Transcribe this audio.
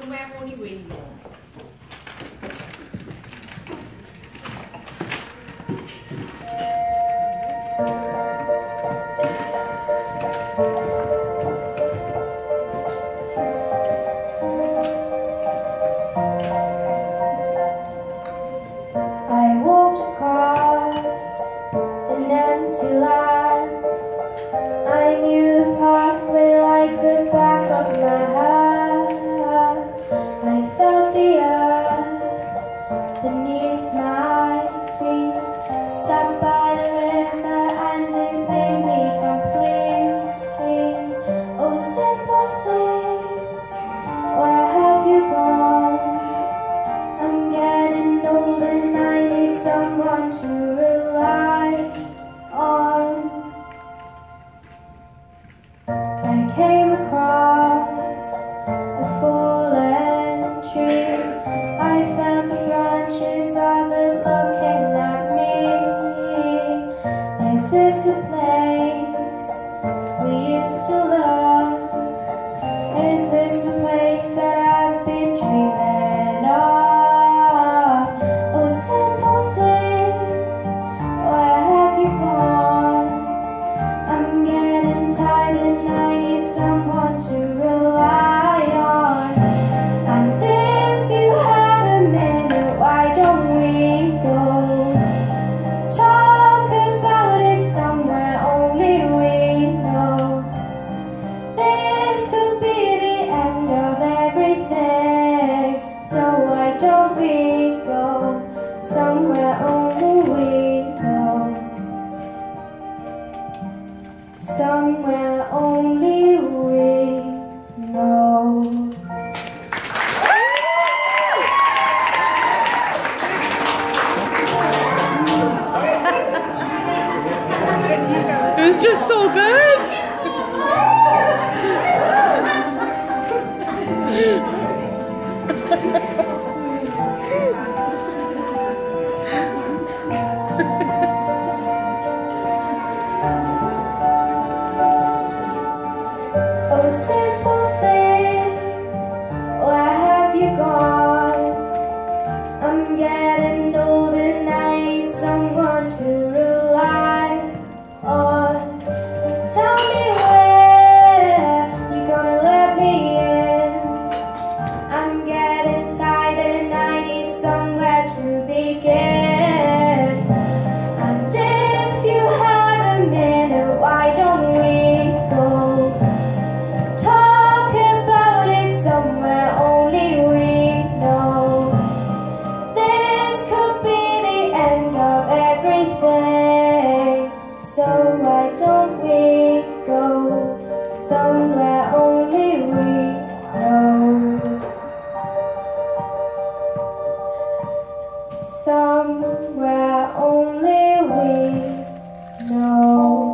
somewhere only very long. beneath my feet. Sat by the river and it made me Oh simple things, where have you gone? I'm getting old and I need someone to rely on. I came across place. We used to was just so good. 了。only we know.